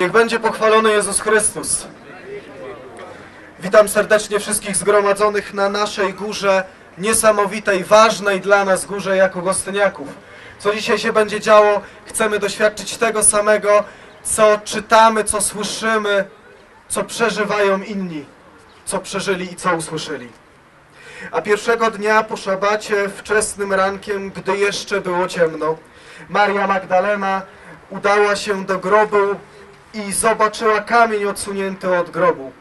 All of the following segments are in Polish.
Niech będzie pochwalony Jezus Chrystus. Witam serdecznie wszystkich zgromadzonych na naszej górze, niesamowitej, ważnej dla nas górze jako Gostyniaków. Co dzisiaj się będzie działo, chcemy doświadczyć tego samego, co czytamy, co słyszymy, co przeżywają inni, co przeżyli i co usłyszeli. A pierwszego dnia po szabacie, wczesnym rankiem, gdy jeszcze było ciemno, Maria Magdalena udała się do grobu i zobaczyła kamień odsunięty od grobu.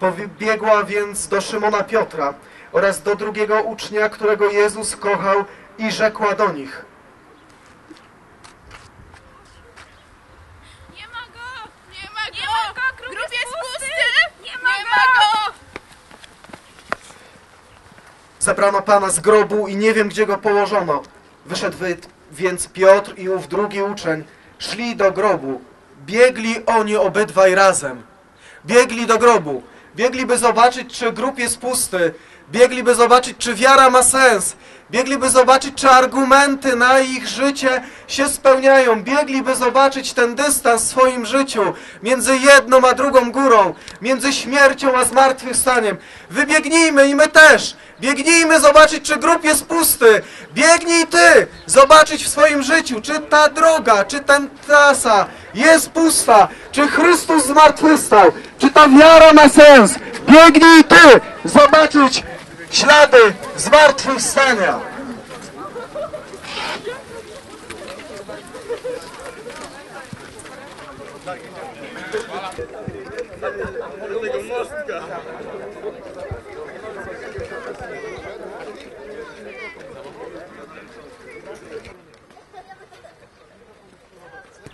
Pobiegła więc do Szymona Piotra oraz do drugiego ucznia, którego Jezus kochał i rzekła do nich. Nie ma go! Nie ma go! Nie ma go! Grób, jest pusty! Nie ma, go! Zabrano Pana z grobu i nie wiem, gdzie go położono. Wyszedł wy- więc Piotr i ów drugi uczeń. Szli do grobu. Biegli oni obydwaj razem. Biegli do grobu. Biegli, by zobaczyć, czy grób jest pusty. Biegli, by zobaczyć, czy wiara ma sens. Biegli, by zobaczyć, czy argumenty na ich życie się spełniają. Biegli, by zobaczyć ten dystans w swoim życiu między jedną a drugą górą, między śmiercią a zmartwychwstaniem. Wybiegnijmy i my też. Biegnijmy zobaczyć, czy grób jest pusty. Biegnij ty zobaczyć w swoim życiu, czy ta droga, czy ten trasa jest pusta, czy Chrystus zmartwychwstał, czy ta wiara ma sens. Biegnij ty zobaczyć ślady zmartwychwstania.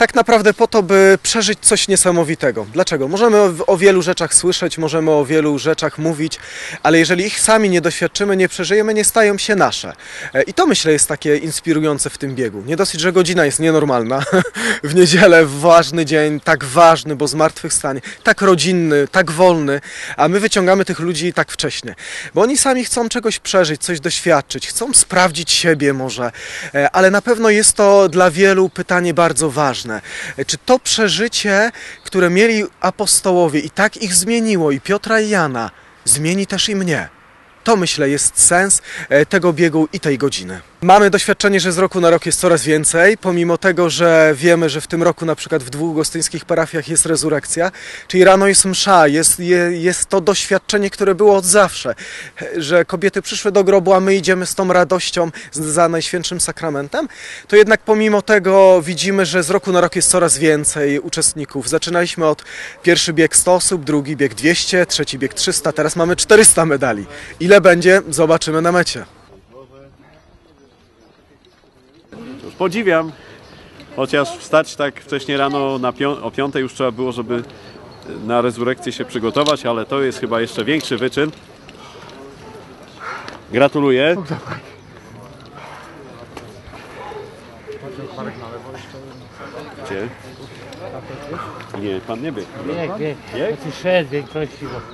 Tak naprawdę po to, by przeżyć coś niesamowitego. Dlaczego? Możemy o, wielu rzeczach słyszeć, możemy o wielu rzeczach mówić, ale jeżeli ich sami nie doświadczymy, nie przeżyjemy, nie stają się nasze. E, I to myślę jest takie inspirujące w tym biegu. Nie dosyć, że godzina jest nienormalna w niedzielę, ważny dzień, tak ważny, bo zmartwychwstanie, tak rodzinny, tak wolny, a my wyciągamy tych ludzi tak wcześnie. Bo oni sami chcą czegoś przeżyć, coś doświadczyć, chcą sprawdzić siebie może, e, ale na pewno jest to dla wielu pytanie bardzo ważne. E, Czy to przeżycie, które mieli apostołowie i tak ich zmieniło, i Piotra i Jana, zmieni też i mnie? To myślę jest sens e, tego biegu i tej godziny. Mamy doświadczenie, że z roku na rok jest coraz więcej, pomimo tego, że wiemy, że w tym roku na przykład w dwóch gostyńskich parafiach jest rezurekcja, czyli rano jest msza, jest, je, jest to doświadczenie, które było od zawsze, że kobiety przyszły do grobu, a my idziemy z tą radością za Najświętszym Sakramentem, to jednak pomimo tego widzimy, że z roku na rok jest coraz więcej uczestników. Zaczynaliśmy od pierwszy bieg 100 osób, drugi bieg 200, trzeci bieg 300, teraz mamy 400 medali. Ile będzie? Zobaczymy na mecie. Podziwiam. Chociaż wstać tak wcześnie rano o piątej już trzeba było, żeby na rezurekcję się przygotować, ale to jest chyba jeszcze większy wyczyn. Gratuluję. Gdzie? Nie, pan nie biegł. Bieg, bieg. Bieg? To szedł większości, bo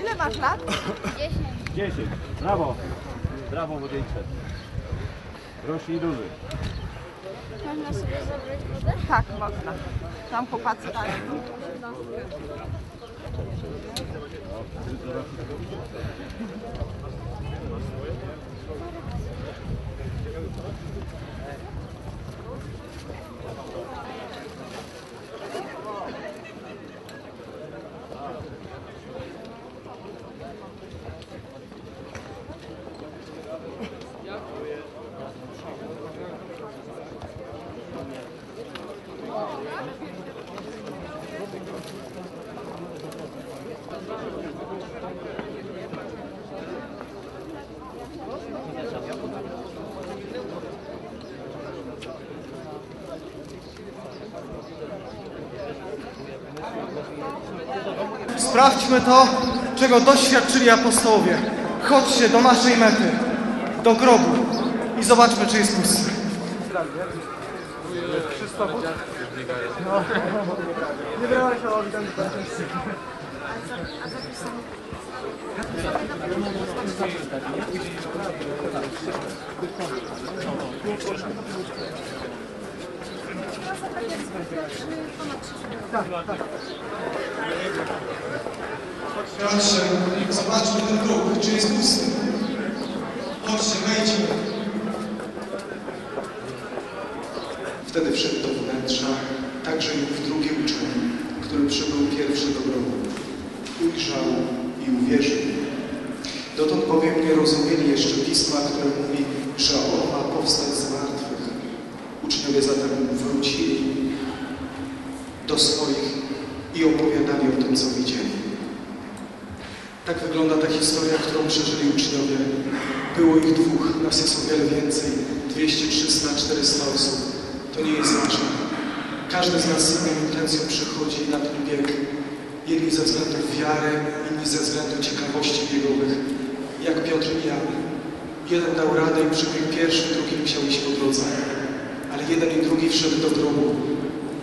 Ile masz lat? 10. Brawo. Brawo, młodzieńcze. Rośnij duży. Można sobie zabrać wodę? Tak, można. Tam chłopacy dają. Sprawdźmy to, czego doświadczyli apostołowie. Chodźcie do naszej mety, do grobu i zobaczmy, czy jest pusty. Proszę, zobaczmy ten grób, czy jest pusty. Chodźcie, wejdźmy. Wtedy wszedł do wnętrza, także ów drugi uczeń, który przybył pierwszy do grobu. Ujrzał i uwierzył. Dotąd bowiem nie rozumieli jeszcze pisma, które mówi, że on ma powstać z martwych. Uczniowie zatem wrócili do swoich i opowiadali o tym, co widzieli. Tak wygląda ta historia, którą przeżyli uczniowie. Było ich dwóch, nas jest o wiele więcej. 200, 300, 400 osób. To nie jest ważne. Każdy z nas z inną intencją przychodzi na ten bieg. Jedni ze względu wiary, inni ze względu ciekawości biegowych. Jak Piotr i Jan. Jeden dał radę i przybiegł pierwszy, drugi musiał iść po drodze. Ale jeden i drugi wszedł do grobu.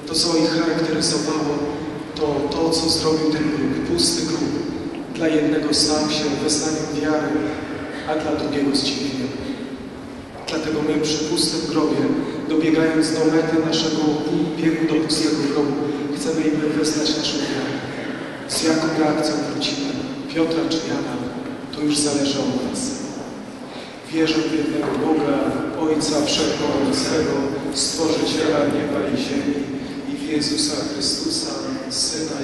To, co ich charakteryzowało, to to, co zrobił ten. Pusty grób. Dla jednego stał się wyznaniem wiary, a dla drugiego zdziwieniem. Dlatego my przy pustym grobie, dobiegając do mety naszego biegu do pustego grobu, chcemy im wyznać naszą wiarę. Z jaką reakcją wrócimy, Piotra czy Jana, to już zależy od nas. Wierzę w jednego Boga, Ojca Wszechmogącego, Stworzyciela nieba i ziemi i w Jezusa Chrystusa, Syna